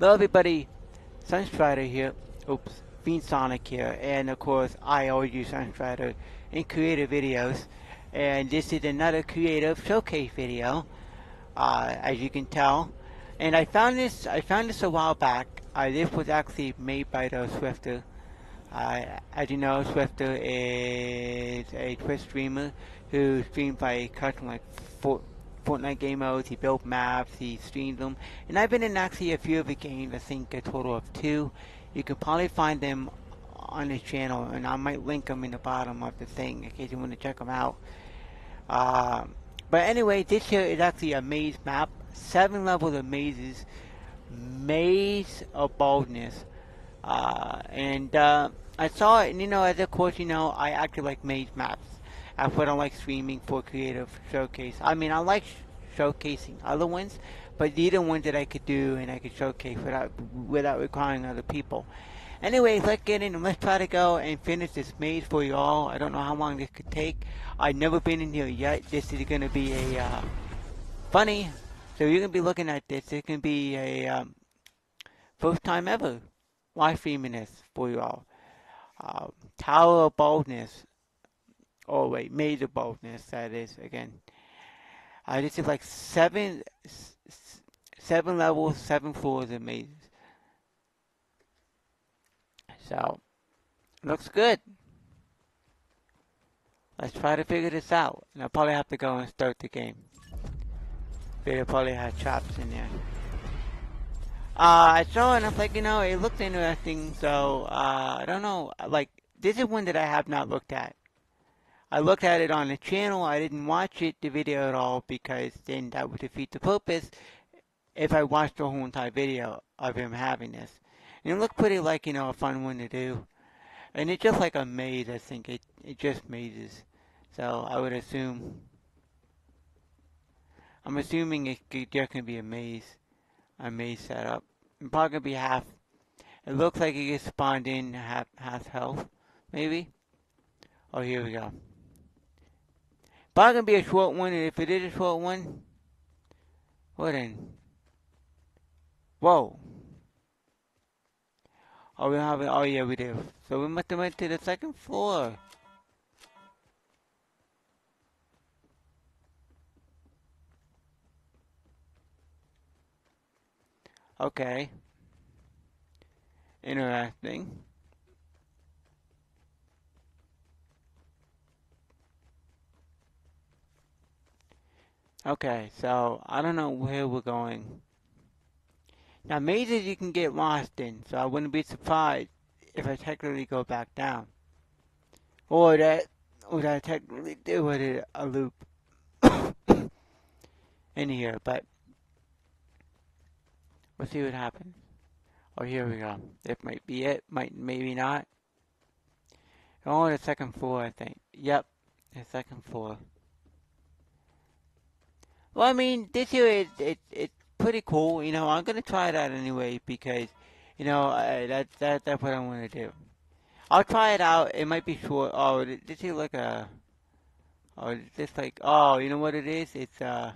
Hello everybody, Sunstrider here, oops, Fiensonix here, and of course I always use Sunstrider in creative videos, and this is another creative showcase video, uh, as you can tell, and I found this, I found this a while back, uh, this was actually made by the Swiftor, uh, as you know, Swiftor is a Twitch streamer who streams by custom like four, Fortnite game modes, he built maps, he streamed them, and I've been in actually a few of the games, I think a total of two. You can probably find them on his channel, and I might link them in the bottom of the thing in case you want to check them out. Uh, but anyway, this here is actually a maze map, seven levels of mazes, maze of baldness, uh, and uh, I saw it, and you know, as of course, you know, I actually like maze maps. That's what I like streaming for creative showcase. I mean, I like sh showcasing other ones, but these are ones that I could do and I could showcase without without requiring other people. Anyway, let's get in and let's try to go and finish this maze for you all. I don't know how long this could take. I've never been in here yet. This is going to be a uh, funny. So you're going to be looking at this. It's going to be a um, first time ever live streaming this for you all. Uh, Tower of Baldness oh wait, major baldness that is again. Uh, this is like seven, seven levels, seven floors of mazes. So, looks good. Let's try to figure this out. And I'll probably have to go and start the game. They'll probably have traps in there. Uh, I saw it and I was like, you know, it looked interesting, so, uh, I don't know, like, this is one that I have not looked at. I looked at it on the channel. I didn't watch it, the video at all, because then that would defeat the purpose if I watched the whole entire video of him having this. And it looked pretty like, you know, a fun one to do. And it's just like a maze, I think. It, it just mazes. So I would assume... I'm assuming it could just going to be a maze. A maze setup. It's probably going to be half... It looks like it gets spawned in half, half health. Maybe? Oh, here we go. Probably gonna be a short one, and if it is a short one, what then? Whoa. Oh, we have it. Oh, yeah, we do. So we must have went to the second floor. Okay. Interesting. Okay, so I don't know where we're going. Now mazes you can get lost in, so I wouldn't be surprised if I technically go back down. Or that, that I technically do with a loop in here, but we'll see what happens. Oh, here we go. That might be it, might, maybe not. Oh, the second floor, I think. Yep, the second floor. Well, I mean, this year it, it it's pretty cool. You know, I'm gonna try it out anyway because, you know, I, that that that's what I want to do. I'll try it out. It might be short. Oh, this is like a. Oh, this like oh, you know what it is? It's uh.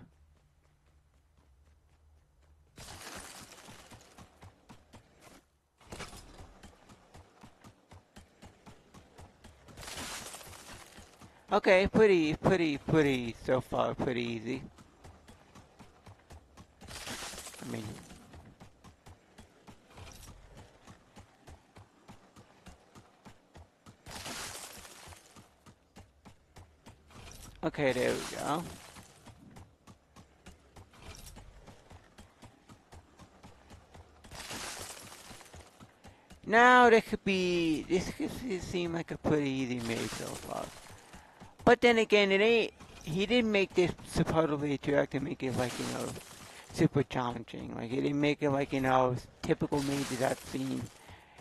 Okay, pretty, pretty, pretty, so far, pretty easy. I mean... Okay, there we go. Now this could be, this could seem like a pretty easy maze so far. But then again, it ain't, he didn't make this supposedly to actually make it like, you know, super challenging. Like he didn't make it like you know typical mazes I've seen.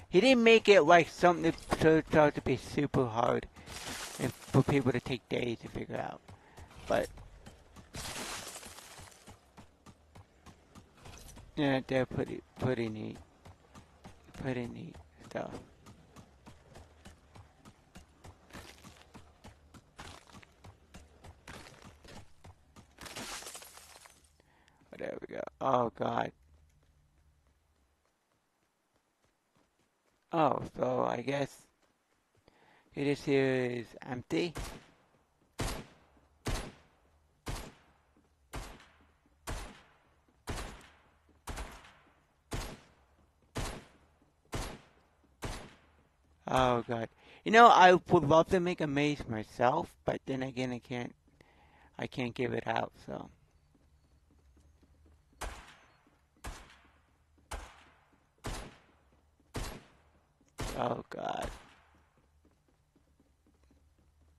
He didn't make it like something that turns to be super hard and for people to take days to figure out. But yeah, they're pretty pretty neat, pretty neat stuff. There we go. Oh, God. Oh, so I guess this here is empty. Oh god. You know, I would love to make a maze myself, but then again, I can't. I can't give it out, so. Oh god.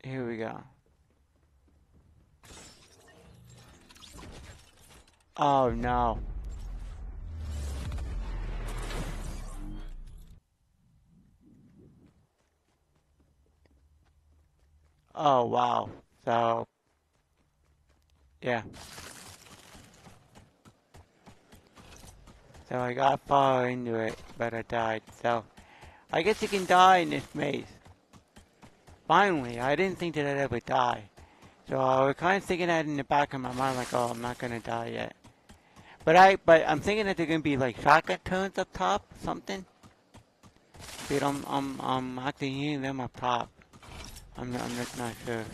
Here we go. Oh no. Oh wow. So yeah. So I got far into it, but I died. So I guess you can die in this maze. Finally, I didn't think that I'd ever die. So I was kind of thinking that in the back of my mind, like, oh, I'm not gonna die yet. But I, but I'm thinking that they're gonna be like shotgun turns up top, something. Dude, I'm, I'm, I'm actually hearing them up top. I'm, I'm just not sure.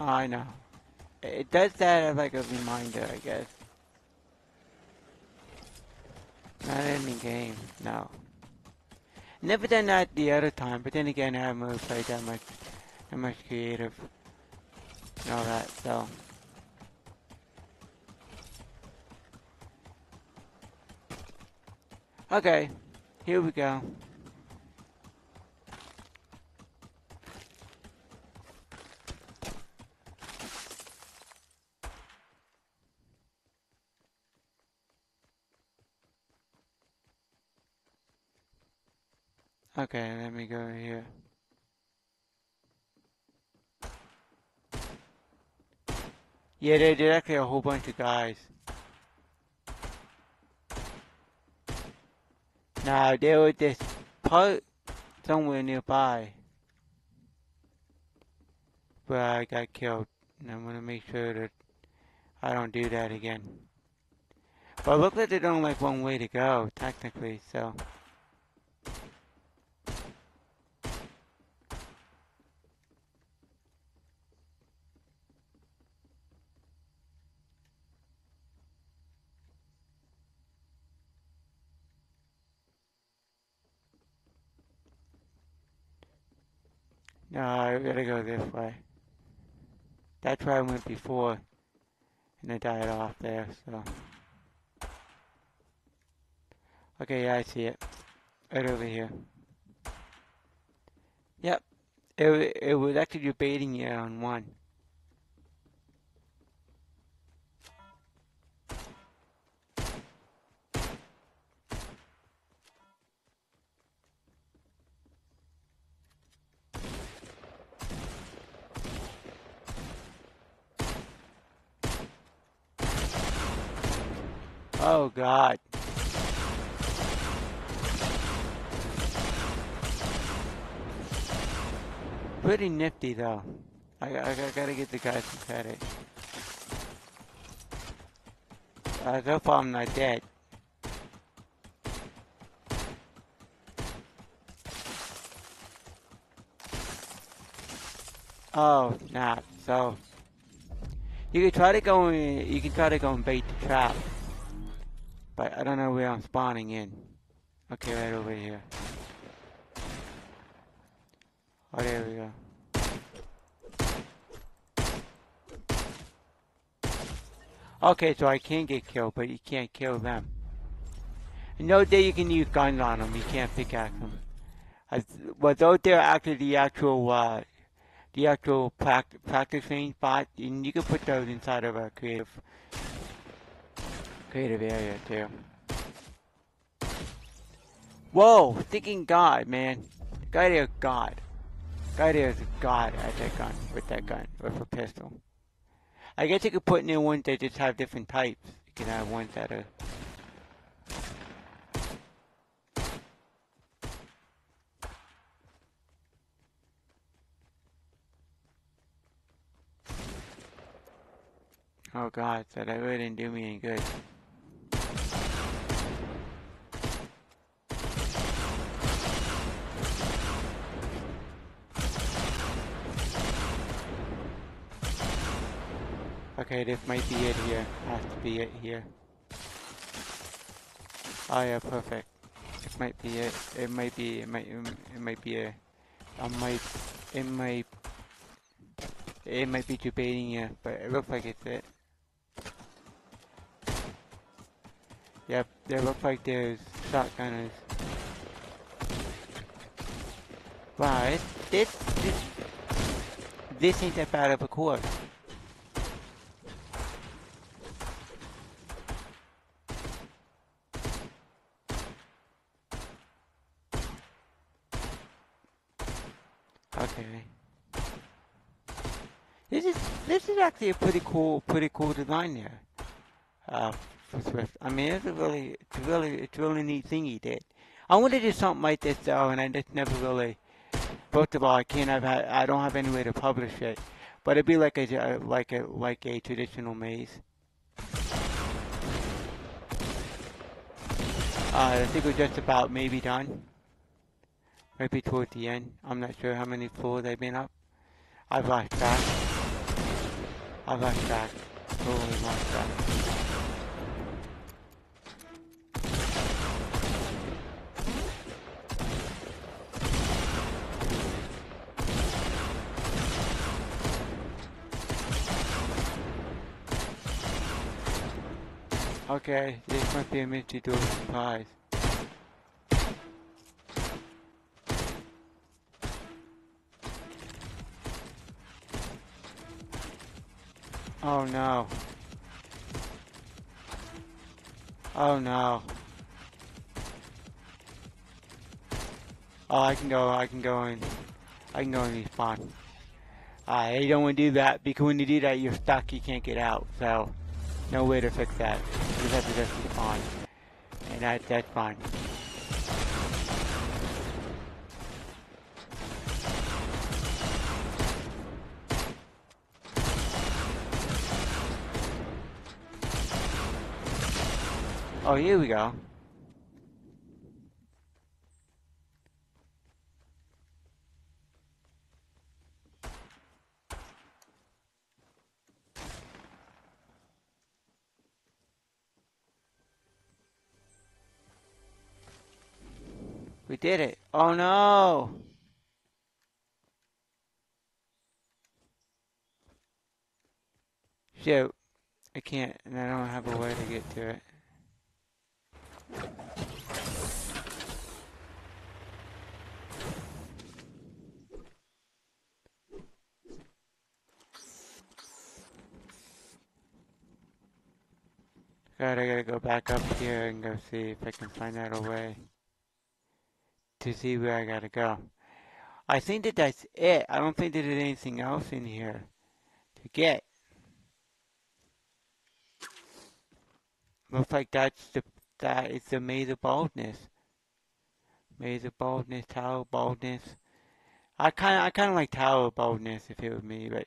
I know. It does that as like a reminder, I guess. Not in the game, no. Never done that the other time, but then again, I haven't really played that much, that much creative and all that, so. Okay, here we go. Okay, let me go here. Yeah, there, there's actually a whole bunch of guys. Now, there was this part somewhere nearby where I got killed. And I'm gonna make sure that I don't do that again. But it looks like there's only like one way to go, technically, so... No, I gotta go this way. That's where I went before. And I died off there, so. Okay, yeah, I see it. Right over here. Yep. It, it was actually debating you on one. Oh god. Pretty nifty though. I, I, I gotta get the guy some credit. I hope I'm not dead. Oh, nah. So you can try to go in. You can try to go and bait the trap. But I don't know where I'm spawning in. Okay, right over here. Oh, there we go. Okay, so I can get killed, but you can't kill them. no day you can use guns on them, you can't pickaxe them. As, but those there actually the actual, uh, the actual practice range spot, and you can put those inside of a creative Creative area too. Whoa, thinking god, man. God is god. God is a god at that gun, with that gun, with a pistol. I guess you could put new ones that just have different types. You can have ones that are... Oh god, so that really didn't do me any good. Okay, this might be it here. Has to be it here. Oh yeah, perfect. It might be it. It might be. It might. Um, it might be a. I might. It might. It might be debating you, but it looks like it's it. Yep, there looks like there's shotgunners. But this this this ain't that bad of a course. Okay. This is this is actually a pretty cool pretty cool design there. Uh, for Swift. I mean, it's a really it's really it's really neat thing he did. I want to do something like this though, and I just never really. First of all, I can't have I don't have any way to publish it, but it'd be like a like a like a traditional maze. Uh, I think we're just about maybe done. Maybe towards the end. I'm not sure how many floors they've been up. I've lost track. I've lost track. Totally lost track. Okay, this might be a mystery door surprise. Oh no. Oh no. Oh, I can go, I can go in. I can go in respawn. Uh, you don't want to do that because when you do that, you're stuck, you can't get out. So, no way to fix that. You have to just respawn. And that, that's fine. Oh, here we go. We did it. Oh no! Shoot. I can't, and I don't have a way to get to it. God, I gotta go back up here and go see if I can find out a way to see where I gotta go. I think that that's it. I don't think that there's anything else in here to get. Looks like that's the that is the maze of baldness. Maze of baldness, tower baldness. I kind of I kind of like tower baldness if it was me, but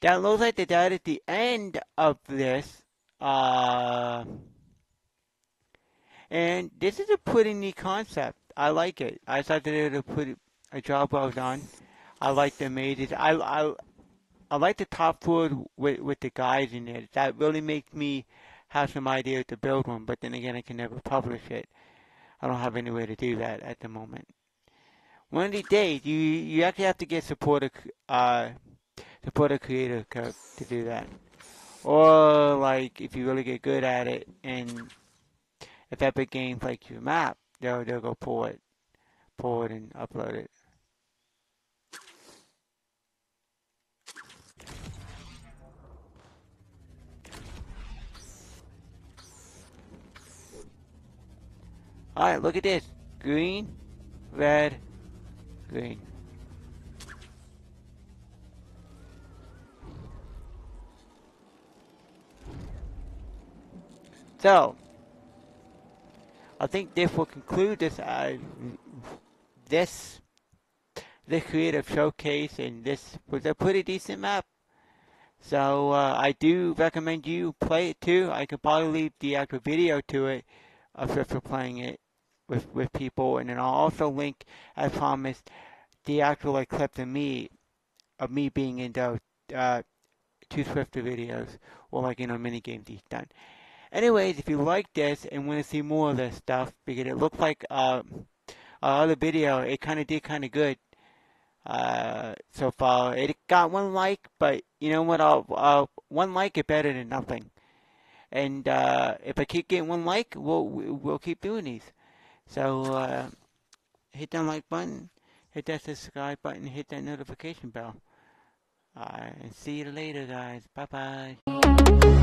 that looks like that at the end of this uh, and this is a pretty neat concept. I like it. I thought that it would put a job well done. I like the mazes. I, I, I like the top floor with, with the guys in it. That really makes me have some idea to build one, but then again, I can never publish it. I don't have any way to do that at the moment. One of these days, you you actually have to get support of uh, support a creator code to do that. Or like if you really get good at it and if Epic Games likes your map, they'll they'll go pull it, pull it and upload it. Alright, look at this. Green, red, green. So, I think this will conclude this uh, this the creative showcase, and this was a pretty decent map. So uh, I do recommend you play it too. I could probably leave the actual video to it of for playing it with with people, and then I'll also link, as promised, the actual clips of me of me being in those uh, two Swiftor videos or like you know mini games he's done. Anyways, if you like this and want to see more of this stuff, because it looked like uh, our other video, it kind of did kind of good uh, so far. It got one like, but you know what? I'll, I'll one like it better than nothing. And uh, if I keep getting one like, we'll we'll keep doing these. So uh, hit that like button, hit that subscribe button, hit that notification bell. Uh, and see you later, guys. Bye bye.